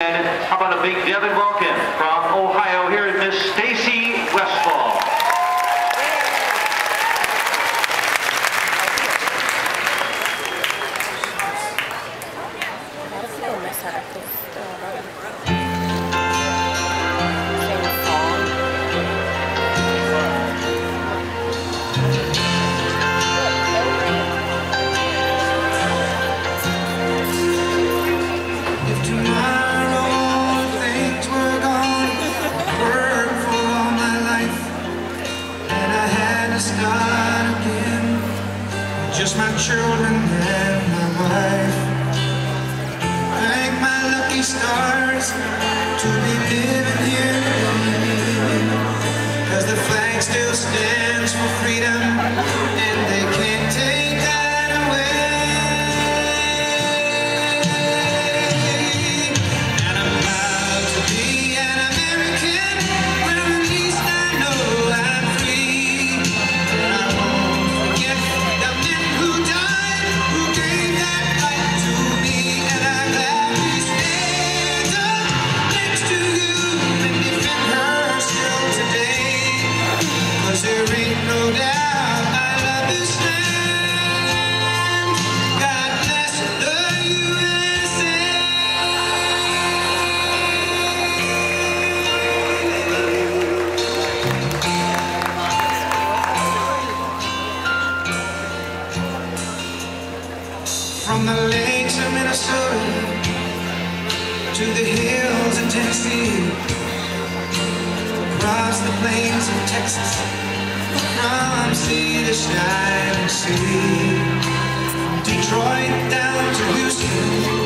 And how about a big Devon welcome from Ohio? Here is Miss Stacy Westfall. Parece children and my wife. Thank my lucky stars to be living here 'cause the flag still stands for freedom, there ain't no doubt love. God bless the USA. From the lakes of Minnesota to the hills of Tennessee, across the plains of Texas, from sea to shining sea, Detroit down to Houston,